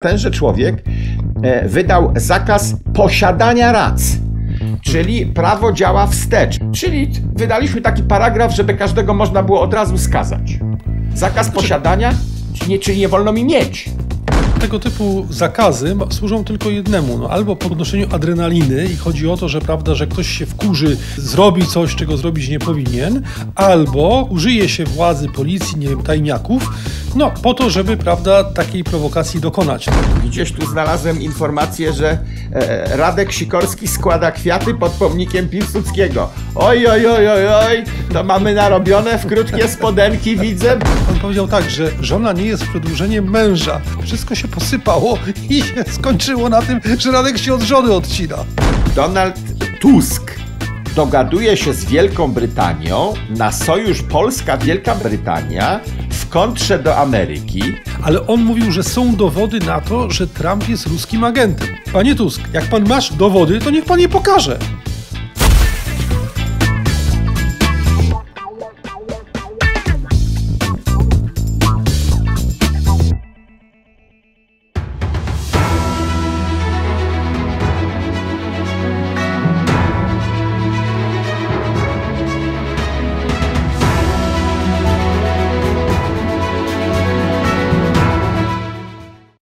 tenże człowiek e, wydał zakaz posiadania rac. Czyli prawo działa wstecz. Czyli wydaliśmy taki paragraf, żeby każdego można było od razu skazać. Zakaz posiadania, czyli nie, czyli nie wolno mi mieć. Tego typu zakazy służą tylko jednemu, no, albo podnoszeniu adrenaliny i chodzi o to, że prawda, że ktoś się wkurzy, zrobi coś, czego zrobić nie powinien, albo użyje się władzy, policji, nie wiem, tajniaków, no po to, żeby prawda, takiej prowokacji dokonać. Gdzieś tu znalazłem informację, że e, Radek Sikorski składa kwiaty pod pomnikiem Piłsudskiego. Oj, oj, oj, oj, oj, to mamy narobione w krótkie spodenki, widzę. On powiedział tak, że żona nie jest przedłużeniem męża. Wszystko się posypało i się skończyło na tym, że Radek się od żony odcina. Donald Tusk dogaduje się z Wielką Brytanią na sojusz Polska-Wielka Brytania w kontrze do Ameryki. Ale on mówił, że są dowody na to, że Trump jest ruskim agentem. Panie Tusk, jak pan masz dowody, to niech pan je pokaże.